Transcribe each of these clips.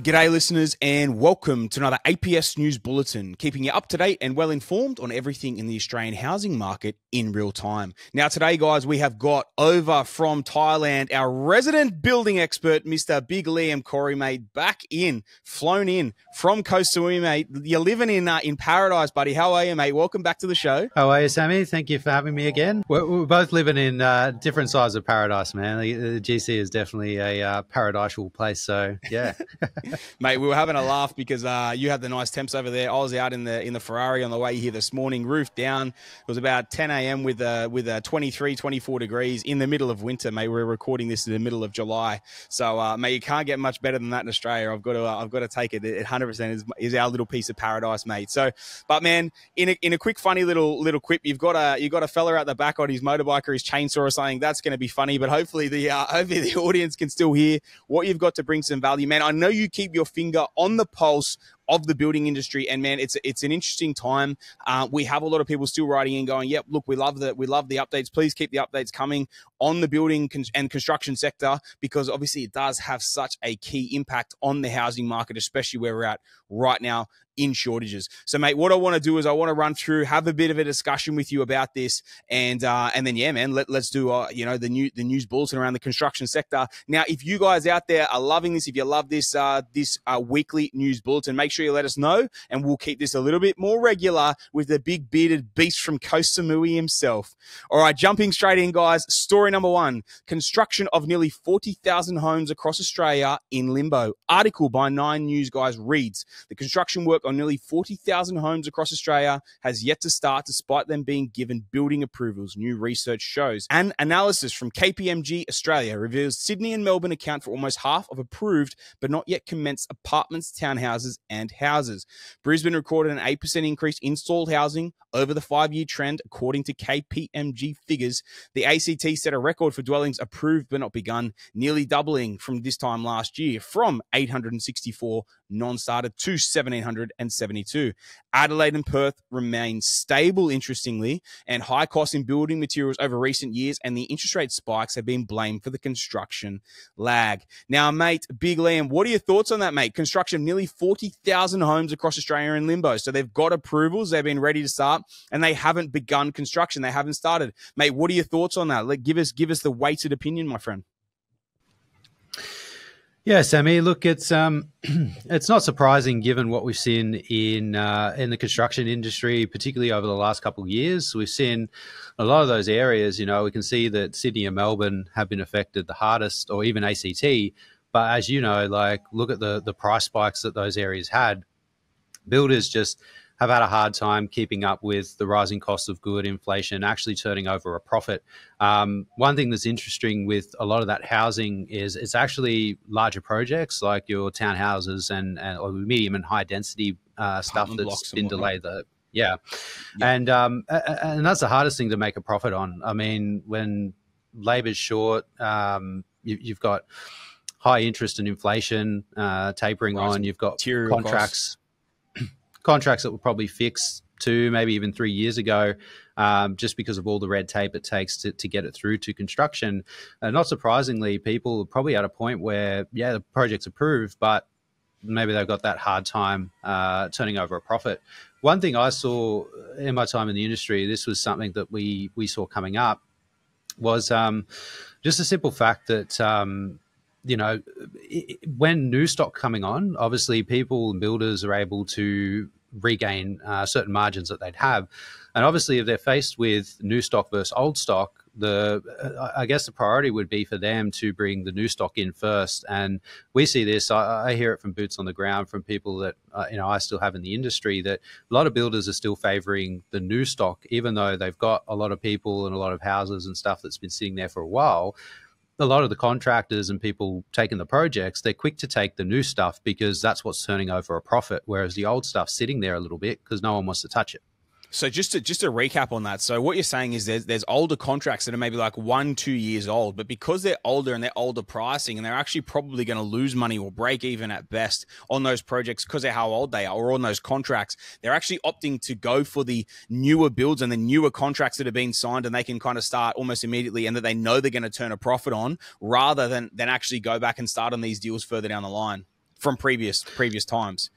G'day, listeners, and welcome to another APS News Bulletin, keeping you up to date and well informed on everything in the Australian housing market in real time. Now, today, guys, we have got over from Thailand our resident building expert, Mr. Big Liam Corey, mate, back in, flown in from Koh Samui, mate. You're living in uh, in paradise, buddy. How are you, mate? Welcome back to the show. How are you, Sammy? Thank you for having me again. We're, we're both living in uh, different sides of paradise, man. The, the GC is definitely a uh, paradisal place. So, yeah. Mate, we were having a laugh because uh, you had the nice temps over there. I was out in the in the Ferrari on the way here this morning, roof down. It was about 10 a.m. with uh, with uh, 23, 24 degrees in the middle of winter. Mate, we're recording this in the middle of July, so uh, mate, you can't get much better than that in Australia. I've got to I've got to take it. It 100 percent is, is our little piece of paradise, mate. So, but man, in a, in a quick funny little little quip, you've got a you got a fella out the back on his motorbike or his chainsaw or something. That's going to be funny, but hopefully the uh, hopefully the audience can still hear what you've got to bring some value, man. I know you keep your finger on the pulse of the building industry. And man, it's it's an interesting time. Uh, we have a lot of people still writing in, going, "Yep, look, we love the we love the updates. Please keep the updates coming on the building and construction sector because obviously it does have such a key impact on the housing market, especially where we're at right now in shortages. So, mate, what I want to do is I want to run through, have a bit of a discussion with you about this, and uh, and then yeah, man, let, let's do uh, you know the new the news bulletin around the construction sector. Now, if you guys out there are loving this, if you love this uh, this uh, weekly news bulletin, make sure you let us know, and we'll keep this a little bit more regular with the big bearded beast from Koh Samui himself. All right, jumping straight in, guys. Story number one: construction of nearly forty thousand homes across Australia in limbo. Article by Nine News guys reads the construction work on nearly 40,000 homes across Australia has yet to start despite them being given building approvals, new research shows. An analysis from KPMG Australia reveals Sydney and Melbourne account for almost half of approved but not yet commenced apartments, townhouses, and houses. Brisbane recorded an 8% increase in installed housing over the five year trend, according to KPMG figures. The ACT set a record for dwellings approved but not begun, nearly doubling from this time last year from 864 non started to 1772. Adelaide and Perth remain stable, interestingly, and high costs in building materials over recent years, and the interest rate spikes have been blamed for the construction lag. Now, mate, Big Liam, what are your thoughts on that, mate? Construction nearly 40,000 homes across Australia in limbo. So they've got approvals, they've been ready to start, and they haven't begun construction. They haven't started. Mate, what are your thoughts on that? Like, give us give us the weighted opinion, my friend. Yeah, Sammy. Look, it's um, it's not surprising given what we've seen in uh, in the construction industry, particularly over the last couple of years. We've seen a lot of those areas. You know, we can see that Sydney and Melbourne have been affected the hardest, or even ACT. But as you know, like look at the the price spikes that those areas had. Builders just have had a hard time keeping up with the rising cost of good, inflation, actually turning over a profit. Um, one thing that's interesting with a lot of that housing is it's actually larger projects like your townhouses and, and or medium and high density uh, stuff that's been delayed. The, yeah. yeah. And um, and that's the hardest thing to make a profit on. I mean, when labor's short, um, you, have got high interest and inflation uh, tapering Rising on. You've got contracts. Costs contracts that were probably fixed two, maybe even three years ago, um, just because of all the red tape it takes to, to get it through to construction. Uh, not surprisingly, people are probably at a point where, yeah, the project's approved, but maybe they've got that hard time uh, turning over a profit. One thing I saw in my time in the industry, this was something that we we saw coming up, was um, just a simple fact that um, you know, when new stock coming on, obviously people and builders are able to regain uh, certain margins that they'd have. And obviously, if they're faced with new stock versus old stock, the uh, I guess the priority would be for them to bring the new stock in first. And we see this. I, I hear it from boots on the ground from people that uh, you know I still have in the industry that a lot of builders are still favouring the new stock, even though they've got a lot of people and a lot of houses and stuff that's been sitting there for a while a lot of the contractors and people taking the projects, they're quick to take the new stuff because that's what's turning over a profit, whereas the old stuff's sitting there a little bit because no one wants to touch it. So just to just to recap on that, so what you're saying is there's there's older contracts that are maybe like one two years old, but because they're older and they're older pricing, and they're actually probably going to lose money or break even at best on those projects because of how old they are or on those contracts, they're actually opting to go for the newer builds and the newer contracts that have been signed, and they can kind of start almost immediately, and that they know they're going to turn a profit on, rather than than actually go back and start on these deals further down the line. from previous previous times.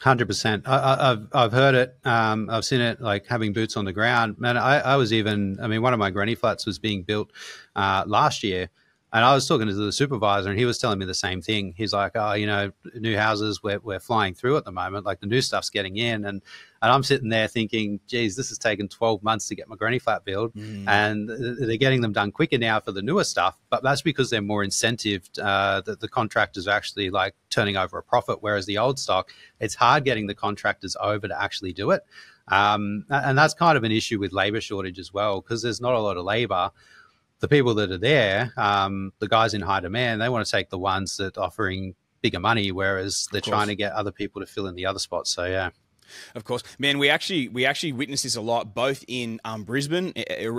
Hundred percent. I've I've heard it. Um, I've seen it. Like having boots on the ground. Man, I, I was even. I mean, one of my granny flats was being built uh, last year, and I was talking to the supervisor, and he was telling me the same thing. He's like, "Oh, you know, new houses we're we're flying through at the moment. Like the new stuff's getting in, and and I'm sitting there thinking, geez, this has taken 12 months to get my granny flat built. Mm. And they're getting them done quicker now for the newer stuff. But that's because they're more incentived. Uh, that the contractors are actually like turning over a profit. Whereas the old stock, it's hard getting the contractors over to actually do it. Um, and that's kind of an issue with labor shortage as well, because there's not a lot of labor the people that are there, um, the guys in high demand, they want to take the ones that offering bigger money, whereas they're trying to get other people to fill in the other spots. So yeah. Of course, man. We actually we actually witnessed this a lot, both in um, Brisbane.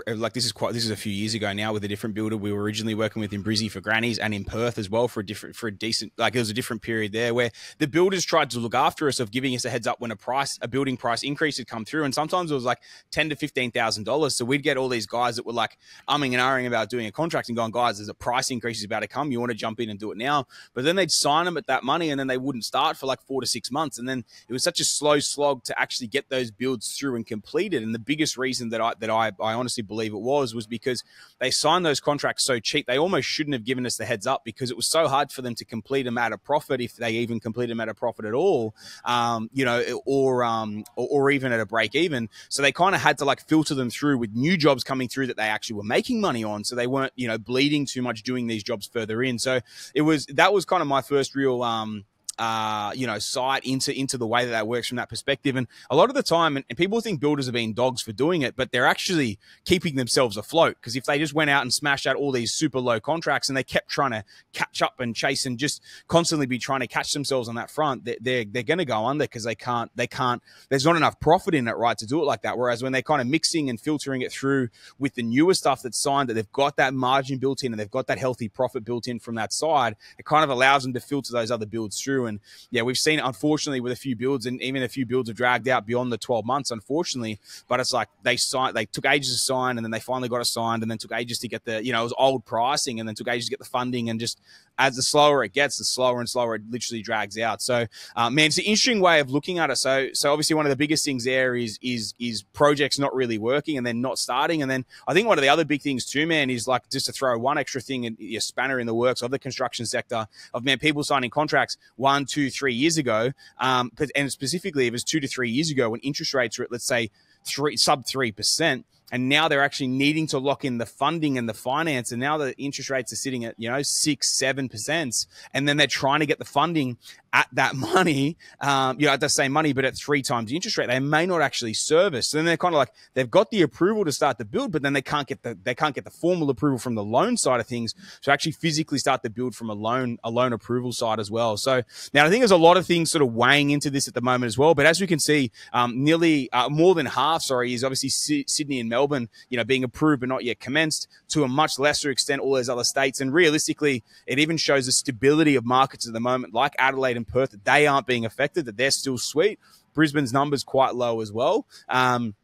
like this is quite this is a few years ago now with a different builder we were originally working with in Brizzy for grannies, and in Perth as well for a different for a decent like it was a different period there where the builders tried to look after us of giving us a heads up when a price a building price increase had come through, and sometimes it was like ten to fifteen thousand dollars. So we'd get all these guys that were like umming and ahhing about doing a contract and going, guys, there's a price increase is about to come. You want to jump in and do it now? But then they'd sign them at that money, and then they wouldn't start for like four to six months, and then it was such a slow. slow slog to actually get those builds through and completed. And the biggest reason that I that I, I honestly believe it was was because they signed those contracts so cheap. They almost shouldn't have given us the heads up because it was so hard for them to complete them at a profit if they even complete them at a profit at all. Um, you know, or um, or, or even at a break even. So they kind of had to like filter them through with new jobs coming through that they actually were making money on. So they weren't you know bleeding too much doing these jobs further in. So it was that was kind of my first real um uh, you know, sight into into the way that that works from that perspective. And a lot of the time, and, and people think builders are being dogs for doing it, but they're actually keeping themselves afloat. Because if they just went out and smashed out all these super low contracts and they kept trying to catch up and chase and just constantly be trying to catch themselves on that front, they're they're, they're going to go under because they can't they can't. There's not enough profit in it, right, to do it like that. Whereas when they're kind of mixing and filtering it through with the newer stuff that's signed, that they've got that margin built in and they've got that healthy profit built in from that side, it kind of allows them to filter those other builds through and yeah, we've seen it unfortunately with a few builds, and even a few builds have dragged out beyond the 12 months, unfortunately. But it's like they signed, they took ages to sign, and then they finally got it signed, and then took ages to get the, you know, it was old pricing, and then took ages to get the funding, and just as the slower it gets, the slower and slower it literally drags out. So, uh, man, it's an interesting way of looking at it. So, so obviously one of the biggest things there is is is projects not really working and then not starting, and then I think one of the other big things too, man, is like just to throw one extra thing in your spanner in the works of the construction sector of man people signing contracts one, two, three years ago, um, and specifically it was two to three years ago when interest rates were at let's say three sub three percent and now they're actually needing to lock in the funding and the finance. And now the interest rates are sitting at you know six seven percent. And then they're trying to get the funding at that money um, you know at the same money but at three times the interest rate. They may not actually service. So then they're kind of like they've got the approval to start the build but then they can't get the they can't get the formal approval from the loan side of things to actually physically start the build from a loan a loan approval side as well. So now i think there's a lot of things sort of weighing into this at the moment as well. But as we can see um, nearly uh, more than half sorry is obviously sydney and Melbourne, you know, being approved but not yet commenced. To a much lesser extent, all those other states. And realistically, it even shows the stability of markets at the moment, like Adelaide and Perth, that they aren't being affected, that they're still sweet. Brisbane's numbers quite low as well. Um,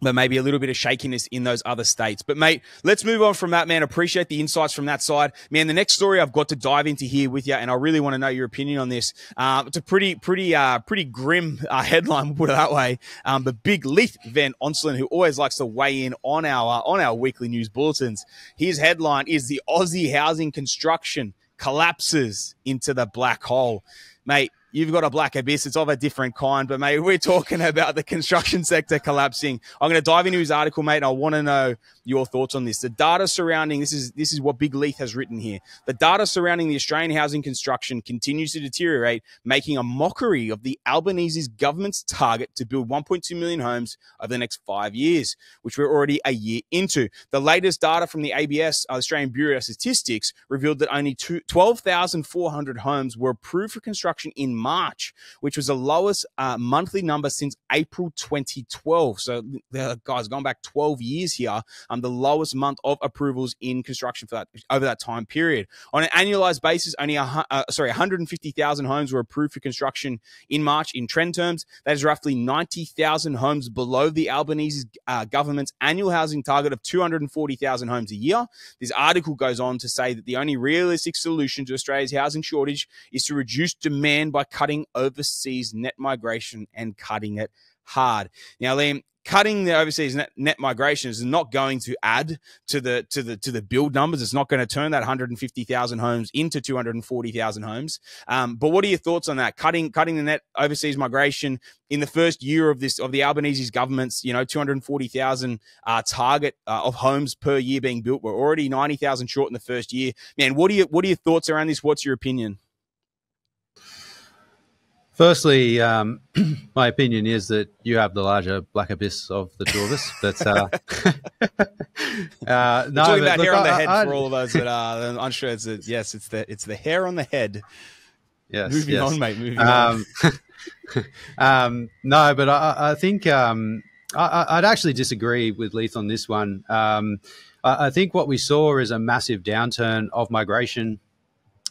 but maybe a little bit of shakiness in those other states. But mate, let's move on from that, man. Appreciate the insights from that side, man. The next story I've got to dive into here with you, and I really want to know your opinion on this. Uh, it's a pretty, pretty, uh, pretty grim uh, headline. We'll put it that way. Um, but big Leith Van Onselen, who always likes to weigh in on our on our weekly news bulletins, his headline is the Aussie housing construction collapses into the black hole, mate you've got a black abyss. It's of a different kind, but mate, we're talking about the construction sector collapsing. I'm going to dive into his article, mate, and I want to know your thoughts on this. The data surrounding this is this is what Big Leith has written here. The data surrounding the Australian housing construction continues to deteriorate, making a mockery of the Albanese's government's target to build 1.2 million homes over the next five years, which we're already a year into. The latest data from the ABS, uh, Australian Bureau of Statistics, revealed that only 12,400 homes were approved for construction in March, which was the lowest uh, monthly number since April 2012. So, uh, guys, gone back 12 years here, um, the lowest month of approvals in construction for that over that time period. On an annualized basis, only a, uh, sorry 150,000 homes were approved for construction in March. In trend terms, that is roughly 90,000 homes below the Albanese uh, government's annual housing target of 240,000 homes a year. This article goes on to say that the only realistic solution to Australia's housing shortage is to reduce demand by cutting overseas net migration and cutting it hard. Now, Liam, cutting the overseas net, net migration is not going to add to the to the to the build numbers. It's not going to turn that 150,000 homes into 240,000 homes. Um, but what are your thoughts on that? Cutting cutting the net overseas migration in the first year of this of the Albanese's government's you know 240,000 uh, target uh, of homes per year being built. We're already 90,000 short in the first year. Man, what are your what are your thoughts around this? What's your opinion? Firstly, um, my opinion is that you have the larger black abyss of the two of us. But uh, uh, no, talking about hair on the head I, for all of us that are unsure. It's a, yes, it's the it's the hair on the head. Yes, moving yes. on, mate. Moving um, on. um, no, but I, I think um, I, would actually disagree with Leith on this one. Um, I, I think what we saw is a massive downturn of migration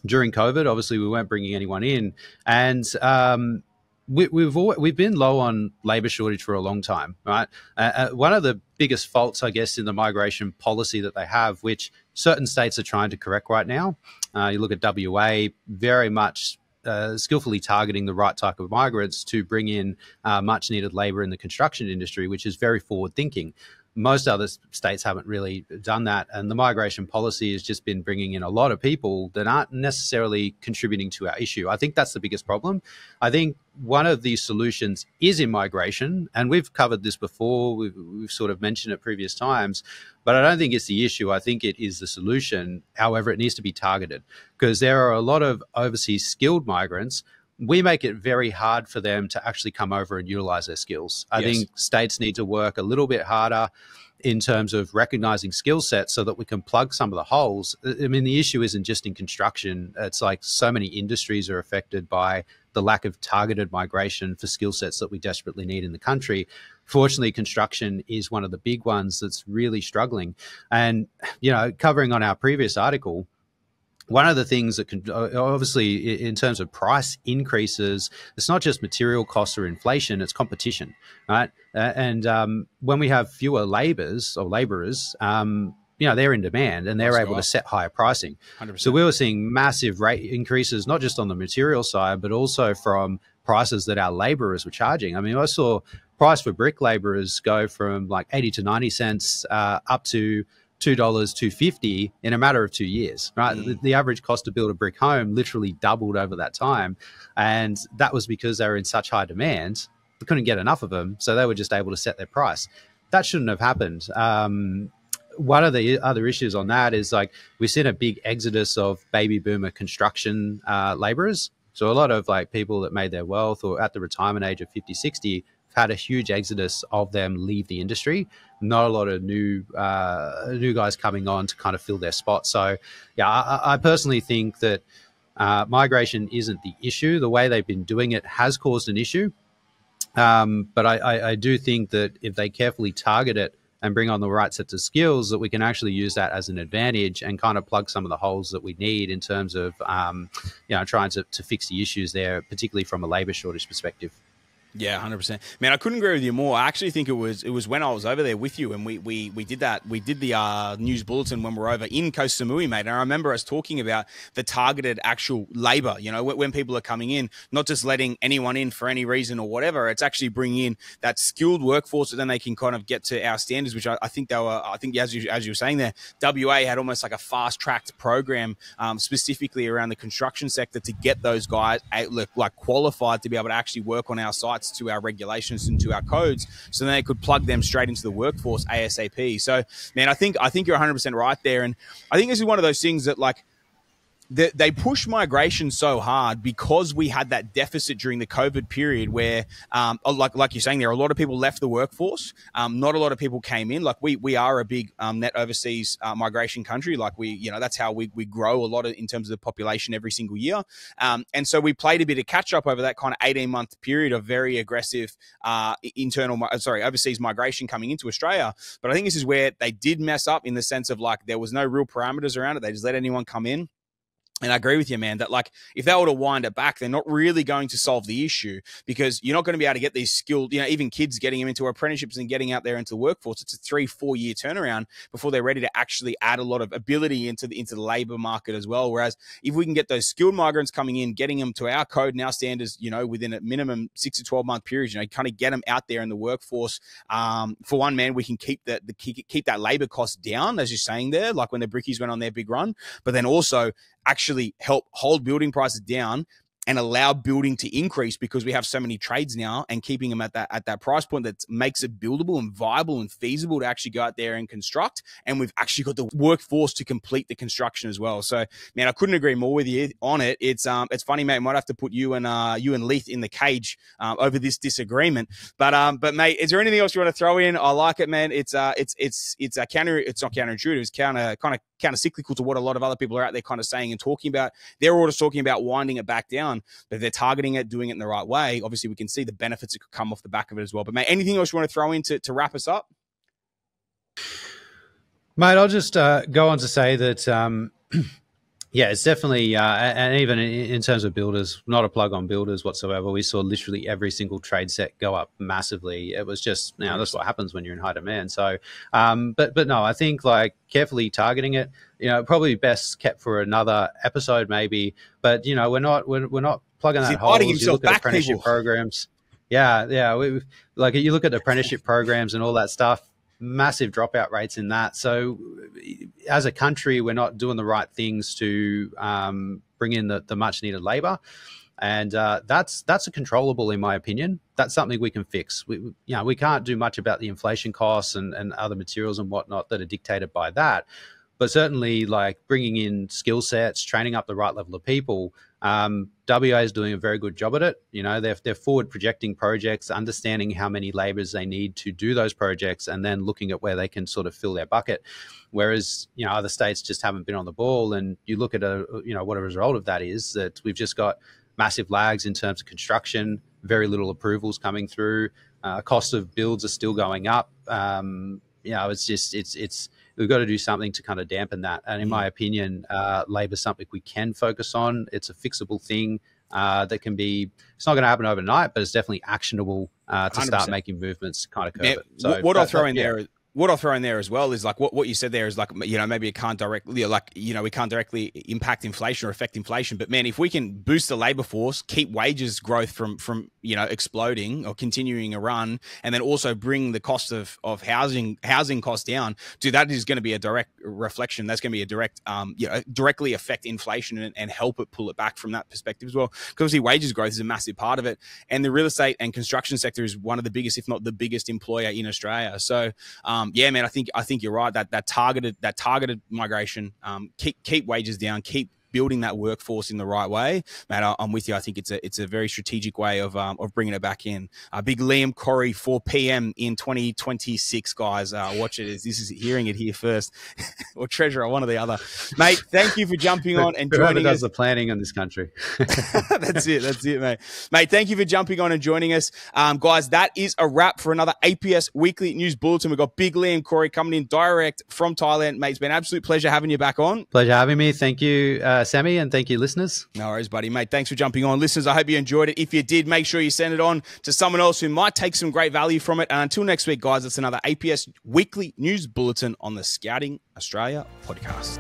during COVID. Obviously, we weren't bringing anyone in, and um, we, we've always, we've been low on labor shortage for a long time, right? Uh, uh, one of the biggest faults, I guess, in the migration policy that they have, which certain states are trying to correct right now. Uh, you look at WA, very much uh, skillfully targeting the right type of migrants to bring in uh, much needed labor in the construction industry, which is very forward thinking most other states haven't really done that. And the migration policy has just been bringing in a lot of people that aren't necessarily contributing to our issue. I think that's the biggest problem. I think one of the solutions is in migration. And we've covered this before, we've, we've sort of mentioned it previous times, but I don't think it's the issue. I think it is the solution. However, it needs to be targeted because there are a lot of overseas skilled migrants we make it very hard for them to actually come over and utilize their skills. I yes. think states need to work a little bit harder in terms of recognizing skill sets so that we can plug some of the holes. I mean, the issue isn't just in construction, it's like so many industries are affected by the lack of targeted migration for skill sets that we desperately need in the country. Fortunately, construction is one of the big ones that's really struggling. And, you know, covering on our previous article, one of the things that can obviously in terms of price increases it's not just material costs or inflation it's competition right? And um, when we have fewer labors or laborers um, you know they're in demand and they're able to set higher pricing. 100%. so we were seeing massive rate increases not just on the material side but also from prices that our laborers were charging. I mean i saw price for brick laborers go from like 80 to 90 cents uh, up to two dollars two fifty in a matter of two years. Right, mm. the, the, average cost to build a brick home literally doubled over that time, and that was because they were in such high demand. We couldn't get enough of them, so they were just able to set their price. That shouldn't have happened. Um, one of the other issues on that is like we've seen a big exodus of baby boomer construction uh, laborers. So a lot of like people that made their wealth or at the retirement age of 50, 60 had a huge exodus of them leave the industry. Not a lot of new uh, new guys coming on to kind of fill their spot. So, yeah, I, I personally think that uh, migration isn't the issue. The way they've been doing it has caused an issue. Um, but I, I, I do think that if they carefully target it and bring on the right sets of skills, that we can actually use that as an advantage and kind of plug some of the holes that we need in terms of, um, you know, trying to, to fix the issues there, particularly from a labour shortage perspective. Yeah, hundred percent. Man, I couldn't agree with you more. I actually think it was it was when I was over there with you, and we we, we did that. We did the uh, news bulletin when we are over in Koh Samui, mate. And I remember us talking about the targeted actual labor. You know, when people are coming in, not just letting anyone in for any reason or whatever. It's actually bringing in that skilled workforce, that then they can kind of get to our standards. Which I, I think they were. I think as you as you were saying there, WA had almost like a fast tracked program um, specifically around the construction sector to get those guys like qualified to be able to actually work on our sites to our regulations and to our codes, so then they could plug them straight into the workforce ASAP. So, man, I think I think you're 100 percent right there, and I think this is one of those things that like they, they pushed migration so hard because we had that deficit during the COVID period where, um, like like you're saying, there are a lot of people left the workforce. Um, not a lot of people came in. Like we we are a big um, net overseas uh, migration country. Like we you know that's how we we grow a lot of, in terms of the population every single year. Um, and so we played a bit of catch up over that kind of 18 month period of very aggressive uh, internal sorry overseas migration coming into Australia. But I think this is where they did mess up in the sense of like there was no real parameters around it. They just let anyone come in. And I agree with you, man, that like if they were to wind it back, they're not really going to solve the issue because you're not going to be able to get these skilled, you know, even kids getting them into apprenticeships and getting out there into the workforce. It's a three, four year turnaround before they're ready to actually add a lot of ability into the into the labor market as well. Whereas if we can get those skilled migrants coming in, getting them to our code and our standards, you know, within a minimum six to twelve month period, you know, kind of get them out there in the workforce. Um, for one, man, we can keep the, the keep that labor cost down, as you're saying there, like when the brickies went on their big run, but then also actually help hold building prices down and allow building to increase because we have so many trades now and keeping them at that at that price point that makes it buildable and viable and feasible to actually go out there and construct. And we've actually got the workforce to complete the construction as well. So man i couldn't agree more with you on it. It's um it's funny mate might have to put you and uh you and leith in the cage um, over this disagreement. But um but mate is there anything else you want to throw in? I like it man. It's uh it's it's it's a counter it's not counterintuitive it's counter kind of counter cyclical to what a lot of other people are out there kind of saying and talking about. They're all just talking about winding it back down but if they're targeting it, doing it in the right way, obviously we can see the benefits that could come off the back of it as well. But mate, anything else you want to throw in to, to wrap us up? Mate, I'll just uh, go on to say that, um, yeah, it's definitely, uh, and even in terms of builders, not a plug on builders whatsoever. We saw literally every single trade set go up massively. It was just, you know, that's what happens when you're in high demand. So, um, but but no, I think like carefully targeting it, you know, probably best kept for another episode maybe. But you know, we're not we're, we're not plugging that hole. You look at apprenticeship people. programs. Yeah, yeah. We, like you look at apprenticeship programs and all that stuff. Massive dropout rates in that. So, as a country, we're not doing the right things to um, bring in the, the much needed labor, and uh, that's that's a controllable, in my opinion. That's something we can fix. We, you know, we can't do much about the inflation costs and, and other materials and whatnot that are dictated by that but certainly like bringing in skill sets, training up the right level of people. Um, WA is doing a very good job at it. You know, they're, they're forward projecting projects, understanding how many laborers they need to do those projects, and then looking at where they can sort of fill their bucket. Whereas, you know, other states just haven't been on the ball. And you look at a, you know, what a result of that is that we've just got massive lags in terms of construction, very little approvals coming through. Uh, cost of builds are still going up. Um, you know, it's just, it's, it's, we've got to do something to kind of dampen that. And in my mm. opinion, uh, labor is something we can focus on. It's a fixable thing uh, that can be. It's not going to happen overnight, but it's definitely actionable uh, to 100%. start making movements, kind of curve it. So what, I'll throw in yeah. there what I'll throw in there as well is like what, what you said there is like you know maybe it can't directly like you know we can't directly impact inflation or affect inflation. But man if we can boost the labor force keep wages growth from from you know exploding or continuing a run and then also bring the cost of of housing housing costs down dude that is going to be a direct reflection. That's going to be a direct um you know directly affect inflation and, and help it pull it back from that perspective as well. Because obviously wages growth is a massive part of it and the real estate and construction sector is one of the biggest if not the biggest employer in Australia. So um um, yeah, man, I think I think you're right. That that targeted that targeted migration, um, keep keep wages down, keep building that workforce in the right way, man, I'm with you. I think it's a it's a very strategic way of um, of bringing it back in. Uh, big Liam Corey 4 p.m. in 2026, guys. Uh, watch it as this is hearing it here first, or treasurer, one or the other. Mate, thank you for jumping on and joining does us. the planning in this country. that's it. That's it, mate. Mate, thank you for jumping on and joining us, um, guys. That is a wrap for another APS Weekly News Bulletin. We've got Big Liam Corey coming in direct from Thailand, mate. It's been an absolute pleasure having you back on. Pleasure having me. Thank you. Uh, Sammy, and thank you, listeners. No worries, buddy, mate. Thanks for jumping on. Listeners, I hope you enjoyed it. If you did, make sure you send it on to someone else who might take some great value from it. And until next week, guys, it's another APS Weekly News Bulletin on the Scouting Australia podcast.